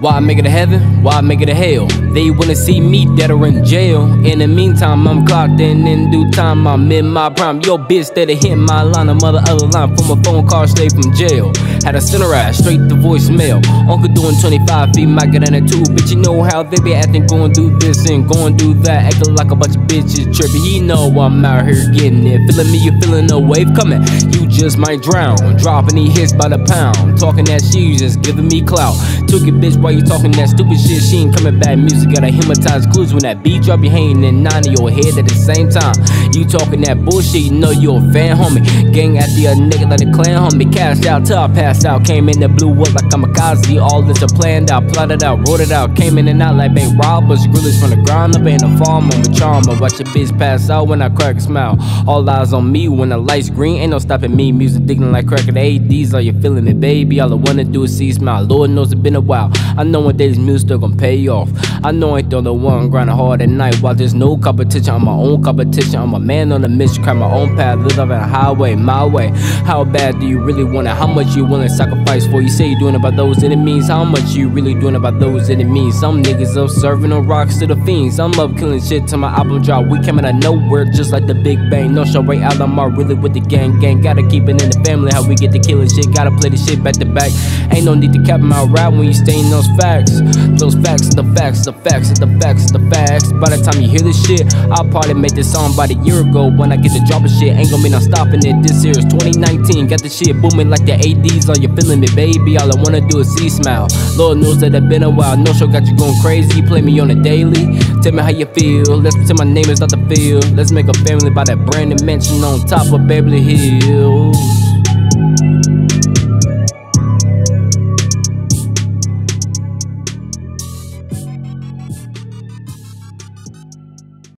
Why make it to heaven? Why make it to hell? They wanna see me dead or in jail. In the meantime, I'm clocked in in due time. I'm in my prime. Yo, bitch, steady hit my line. A mother other line from a phone call straight from jail. Had a center ass straight to voicemail. Uncle doing 25 feet, might get in a two. Bitch, you know how they be acting, going do this and going do that. Acting like a bunch of bitches tripping. He know I'm out here getting it. Feeling me, you feeling the wave coming. You just might drown. Dropping these hits by the pound. Talking that shit, you just giving me clout. Took it, bitch, why you talking that stupid shit? She ain't coming back. Music gotta hypnotize clues when that beat drop you hanging in nine of your head at the same time. You talking that bullshit, you know you a fan, homie. Gang after the nigga like the clan, homie. Cashed out till I passed out. Came in the blue up like I'm a Kazi. All this a planned out, plotted out, wrote it out. Came in and out like bank robbers. Grillers from the ground up in the farm. I'm a charmer. Watch your bitch pass out when I crack a smile. All eyes on me when the lights green. Ain't no stopping me. Music digging like cracking ADs. Are you feeling me, baby? All I wanna do is see smile. Lord knows it's been a while. I know one day this music still gonna pay off. I know I ain't the only one grinding hard at night while there's no competition. I'm my own competition. I'm a man on a mission, climb my own path, live up in a highway, my way. How bad do you really want it? How much you willing to sacrifice for? You say you're doing about those enemies. How much you really doing about those enemies? Some niggas up serving on rocks to the fiends. I'm up killing shit till my album drop. We came out of nowhere just like the Big Bang. No show right out, I'm really with the gang gang. Gotta keep it in the family. How we get the killing shit. Gotta play the shit back to back. Ain't no need to cap my rap when you stain those facts. Those facts, the facts, the facts, the facts, the facts. By the time you hear this shit, I'll probably make this song about a year ago. When I get to dropping shit, ain't gonna mean I'm stopping it. This year is 2019, got the shit booming like the ADs. Are you feeling me, baby? All I wanna do is see smile. Lord knows that I've been a while. No show got you going crazy. Play me on a daily. Tell me how you feel. Let's pretend my name is not the field. Let's make a family by that brand and mansion on top of Beverly Hills.